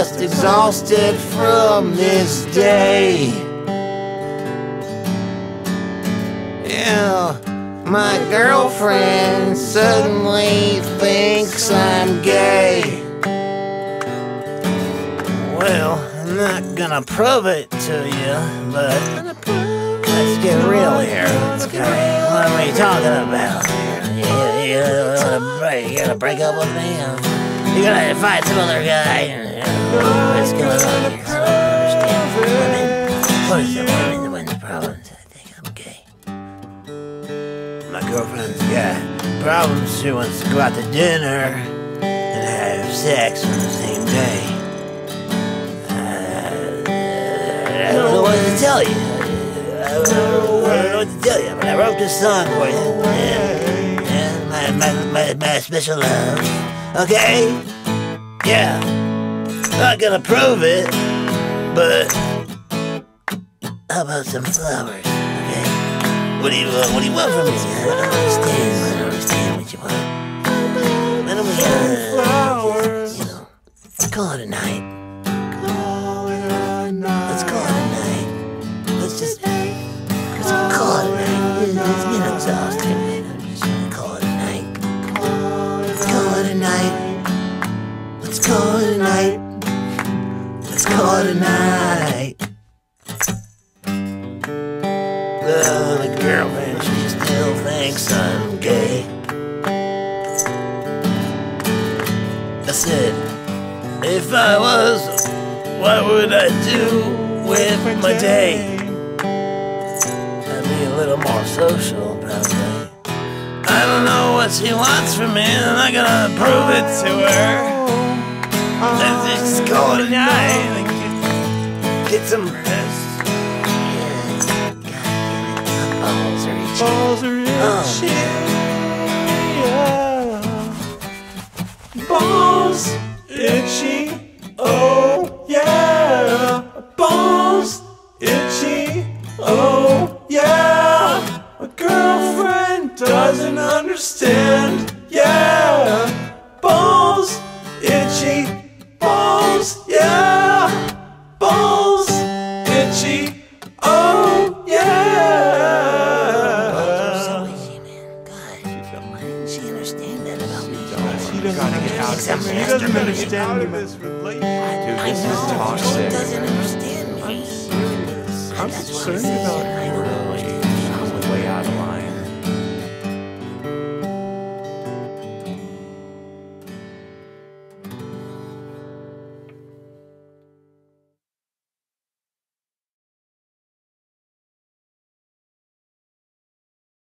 just exhausted from this day. Yeah, my girlfriend suddenly thinks I'm gay. Well, I'm not gonna prove it to you, but let's get real here. What are we talking about? You, you, you, gonna break, you gonna break up with me? You gonna fight some other guy? What's going on here? So I don't understand. What is the women when the problems? I think I'm gay. My girlfriend's got problems. She wants to go out to dinner and have sex on the same day. Uh, I don't know what to tell you. I don't know, I don't know what to tell you, but I wrote this song for you. And, and my, my, my, my special love. Okay? Yeah. Not gonna prove it, but how about some flowers? Okay? What do you want? What do you want from me? I don't understand. I don't understand what you want. Why don't we, uh, you know, call it a night? Night. Let's call it a night. Let's call it a night. Oh, my girlfriend, she still thinks I'm gay. I said, if I was, what would I do with my day? I'd be a little more social, what she wants from me, and I'm not gonna prove it to her. Let's just call it a night and get, get some rest. Yeah, God damn it, my balls are itchy. Oh. Balls are Oh. itchy. Balls itchy. Understand. Yeah. Balls itchy. Balls yeah. Balls itchy. Oh yeah. So itchy, man. God, why didn't she understand that about me? She doesn't get out of this. She doesn't masturbation. understand me. this relationship. Dude, I this is know, toxic. She doesn't understand me. I'm That's why I concerned about her. don't